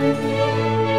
Música